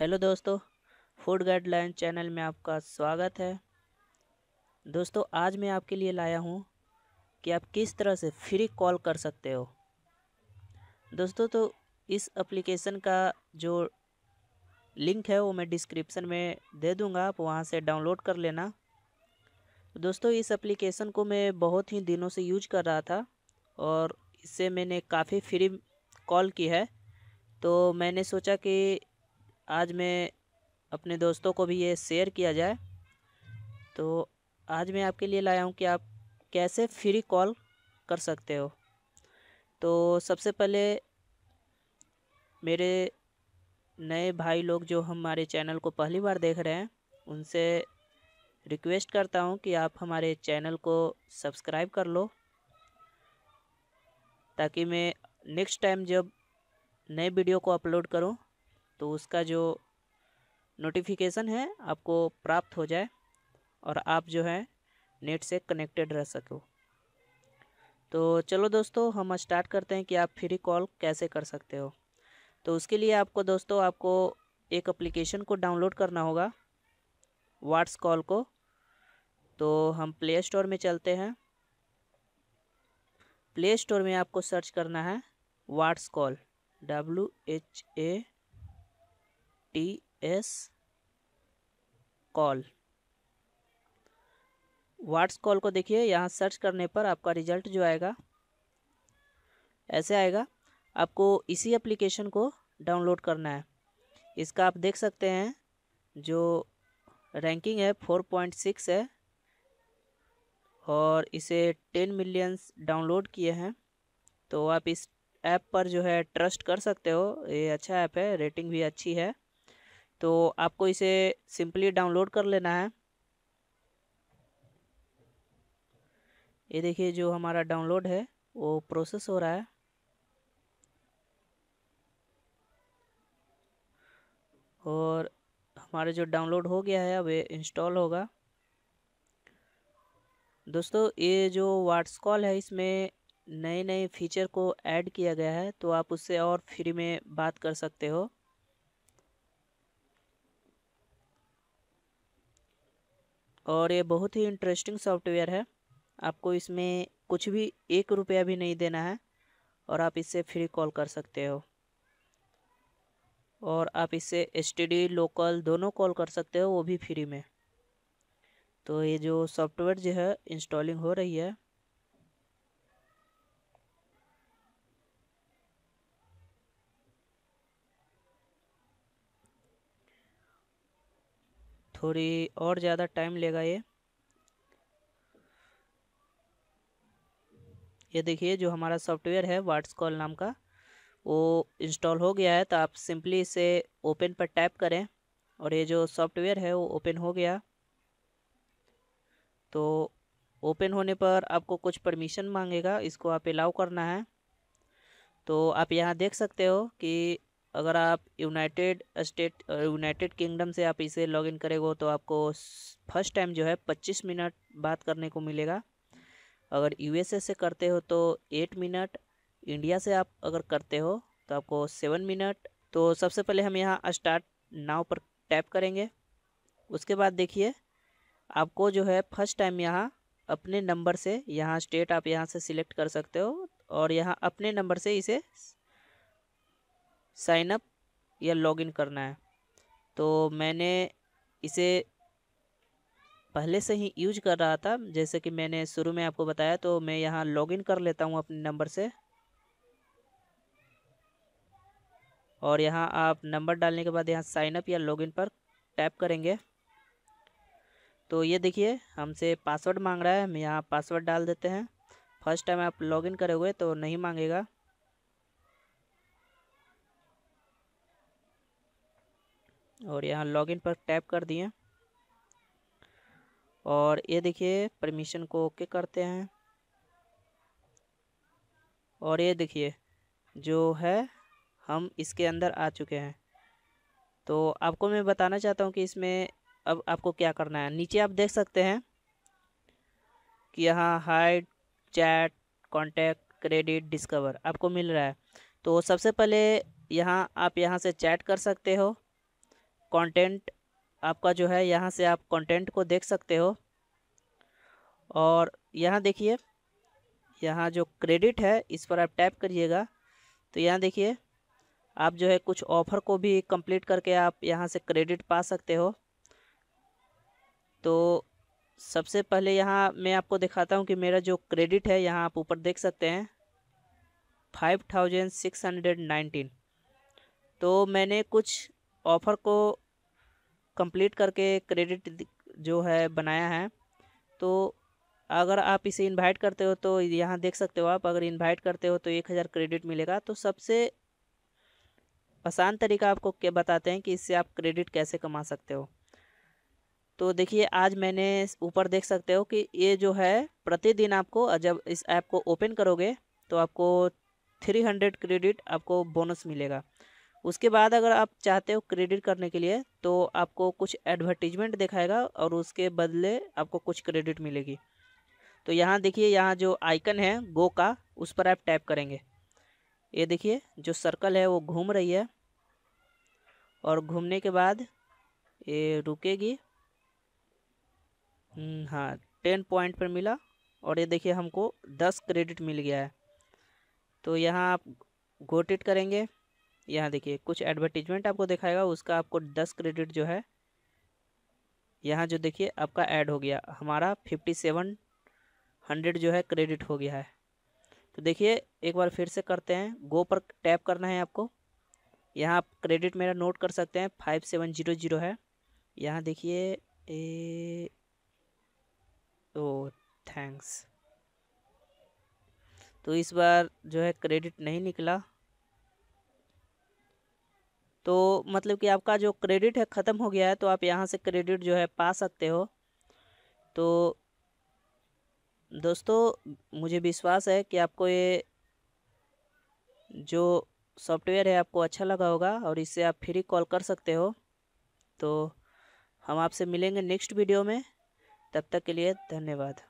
Hello दोस्तों, food guideline channel में आपका स्वागत है। दोस्तों, आज मैं आपके लिए लाया हूँ कि आप किस तरह से फ्री कॉल कर सकते हो। दोस्तों तो इस एप्लीकेशन का जो लिंक है, वो मैं डिस्क्रिप्शन में दे दूँगा, आप वहाँ से डाउनलोड कर लेना। दोस्तों, इस एप्लीकेशन को मैं बहुत ही दिनों से यूज़ कर रहा था और इससे मैंने काफ़ी फ्री कॉल की है। तो मैंने सोचा कि आज मैं अपने दोस्तों को भी ये शेयर किया जाए। तो आज मैं आपके लिए लाया हूँ कि आप कैसे फ्री कॉल कर सकते हो। तो सबसे पहले मेरे नए भाई लोग जो हमारे चैनल को पहली बार देख रहे हैं, उनसे रिक्वेस्ट करता हूँ कि आप हमारे चैनल को सब्सक्राइब कर लो, ताकि मैं नेक्स्ट टाइम जब नए वीडियो को अपलोड करूँ तो उसका जो नोटिफिकेशन है आपको प्राप्त हो जाए और आप जो है नेट से कनेक्टेड रह सको। तो चलो दोस्तों, हम स्टार्ट करते हैं कि आप फ्री कॉल कैसे कर सकते हो। तो उसके लिए आपको दोस्तों, आपको एक एप्लीकेशन को डाउनलोड करना होगा वाट्स कॉल को। तो हम प्ले स्टोर में चलते हैं। प्ले स्टोर में आपको सर्च करना है WhatsCall W H A T S call WhatsCall को देखिए, यहाँ सर्च करने पर आपका रिज़ल्ट जो आएगा, ऐसे आएगा। आपको इसी एप्लीकेशन को डाउनलोड करना है। इसका आप देख सकते हैं, जो रैंकिंग है फोर पॉइंट सिक्स है, और इसे टेन मिलियंस डाउनलोड किए हैं। तो आप इस ऐप पर जो है ट्रस्ट कर सकते हो। ये अच्छा ऐप है रेटिंग भी अच्छी है। तो आपको इसे सिंपली डाउनलोड कर लेना है। ये देखिए जो हमारा डाउनलोड है, वो प्रोसेस हो रहा है। और हमारा जो डाउनलोड हो गया है, अब ये इंस्टॉल होगा। दोस्तों, ये जो वाट्स कॉल है, इसमें नए नए फीचर को ऐड किया गया है तो आप उससे और फ्री में बात कर सकते हो। और ये बहुत ही इंटरेस्टिंग सॉफ्टवेयर है। आपको इसमें कुछ भी एक रुपया भी नहीं देना है और आप इससे फ्री कॉल कर सकते हो। और आप इससे एस लोकल दोनों कॉल कर सकते हो, वो भी फ्री में। तो ये जो सॉफ्टवेयर जो है इंस्टॉलिंग हो रही है थोड़ी और ज़्यादा टाइम लेगा ये। ये देखिए जो हमारा सॉफ्टवेयर है वाट्स कॉल नाम का, वो इंस्टॉल हो गया है तो आप सिंपली इसे ओपन पर टैप करें और ये जो सॉफ्टवेयर है वो ओपन हो गया। तो ओपन होने पर आपको कुछ परमिशन मांगेगा, इसको आप अलाउ करना है। तो आप यहाँ देख सकते हो कि अगर आप यूनाइटेड स्टेट यूनाइटेड किंगडम से आप इसे लॉगिन करेंगे तो आपको फ़र्स्ट टाइम जो है पच्चीस मिनट बात करने को मिलेगा। अगर यूएसए से करते हो तो एट मिनट, इंडिया से आप अगर करते हो तो आपको सेवन मिनट। तो सबसे पहले हम यहाँ स्टार्ट नाव पर टैप करेंगे। उसके बाद देखिए, आपको जो है फ़र्स्ट टाइम यहाँ अपने नंबर से यहाँ स्टेट आप यहाँ से सिलेक्ट कर सकते हो और यहाँ अपने नंबर से इसे साइन अप या लॉगिन करना है। तो मैंने इसे पहले से ही यूज़ कर रहा था, जैसे कि मैंने शुरू में आपको बताया तो मैं यहाँ लॉगिन कर लेता हूँ अपने नंबर से। और यहाँ आप नंबर डालने के बाद यहाँ साइन अप या लॉगिन पर टैप करेंगे। तो ये देखिए, हमसे पासवर्ड मांग रहा है, हम यहाँ पासवर्ड डाल देते हैं। फ़र्स्ट टाइम आप लॉगिन करोगे तो नहीं मांगेगा। और यहाँ लॉगिन पर टैप कर दिए। और ये देखिए परमिशन को ओके करते हैं। और ये देखिए, जो है, हम इसके अंदर आ चुके हैं। तो आपको मैं बताना चाहता हूँ कि इसमें अब आपको क्या करना है। नीचे आप देख सकते हैं कि यहाँ hide chat contact credit discover आपको मिल रहा है। तो सबसे पहले यहाँ, आप यहाँ से चैट कर सकते हो। कंटेंट आपका जो है, यहाँ से आप कंटेंट को देख सकते हो। और यहाँ देखिए, यहाँ जो क्रेडिट है, इस पर आप टैप करिएगा। तो यहाँ देखिए, आप जो है, कुछ ऑफ़र को भी कंप्लीट करके आप यहाँ से क्रेडिट पा सकते हो। तो सबसे पहले यहाँ मैं आपको दिखाता हूँ कि मेरा जो क्रेडिट है, यहाँ आप ऊपर देख सकते हैं। Five thousand six hundred nineteen तो मैंने कुछ ऑफ़र को कंप्लीट करके क्रेडिट जो है बनाया है। तो अगर आप इसे इनवाइट करते हो तो यहाँ देख सकते हो आप, अगर इनवाइट करते हो तो एक हज़ार क्रेडिट मिलेगा। तो सबसे आसान तरीका आपको क्या बताते हैं कि इससे आप क्रेडिट कैसे कमा सकते हो? तो देखिए, आज मैंने ऊपर देख सकते हो कि ये जो है, प्रतिदिन आपको जब इस ऐप को ओपन करोगे तो आपको थ्री हंड्रेड क्रेडिट आपको बोनस मिलेगा। उसके बाद अगर आप चाहते हो क्रेडिट करने के लिए तो आपको कुछ एडवर्टीजमेंट दिखाएगा और उसके बदले आपको कुछ क्रेडिट मिलेगी। तो यहाँ देखिए यहाँ जो आइकन है गो का उस पर आप टैप करेंगे। ये देखिए जो सर्कल है वो घूम रही है। और घूमने के बाद ये रुकेगी। हम्म, हाँ टेन पॉइंट पर मिला और ये देखिए हमको दस क्रेडिट मिल गया है। तो यहाँ आप गोटिट करेंगे। यहाँ देखिए, कुछ एडवर्टीजमेंट आपको दिखाएगा, उसका आपको दस क्रेडिट जो है, यहाँ जो देखिए, आपका ऐड हो गया। हमारा फिफ्टी सेवन हंड्रेड जो है क्रेडिट हो गया है। तो देखिए, एक बार फिर से करते हैं। गो पर टैप करना है आपको। यहाँ आप क्रेडिट मेरा नोट कर सकते हैं। फाइव सेवन ज़ीरो ज़ीरो है। यहाँ देखिए, ए, ओ थैंक्स तो इस बार जो है क्रेडिट नहीं निकला। तो मतलब कि आपका जो क्रेडिट है ख़त्म हो गया है तो आप यहाँ से क्रेडिट जो है पा सकते हो। तो दोस्तों, मुझे विश्वास है कि आपको ये जो सॉफ्टवेयर है आपको अच्छा लगा होगा और इससे आप फ्री कॉल कर सकते हो। तो हम आपसे मिलेंगे नेक्स्ट वीडियो में। तब तक के लिए धन्यवाद।